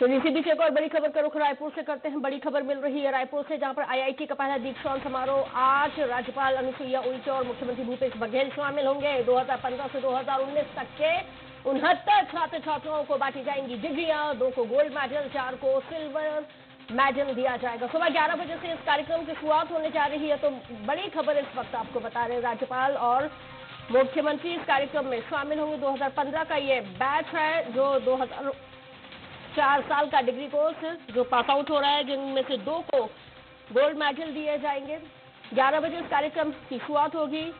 चलिए इसी बीच एक और बड़ी खबर का रुख रायपुर से करते हैं। बड़ी खबर मिल रही है रायपुर से, जहाँ पर आईआईटी का पहला दीक्षांत समारोह आज राज्यपाल अनुसुईया उइके और मुख्यमंत्री भूपेश बघेल शामिल होंगे। 2015 से 2019 तक के उनहत्तर छात्र छात्राओं को बांटी जाएँगी डिग्रियाँ, दो को गोल्ड मेडल, चार को सिल्वर मेडल दिया जाएगा। सुबह ग्यारह बजे से इस कार्यक्रम की शुरुआत होने जा रही है। तो बड़ी खबर इस वक्त आपको बता रहे राज्यपाल और मुख्यमंत्री इस कार्यक्रम में शामिल होंगे। 2015 का ये बैच है, जो 2000 चार साल का डिग्री कोर्स जो पास आउट हो रहा है, जिनमें से दो को गोल्ड मेडल दिए जाएँगे। 11 बजे इस कार्यक्रम की शुरुआत होगी।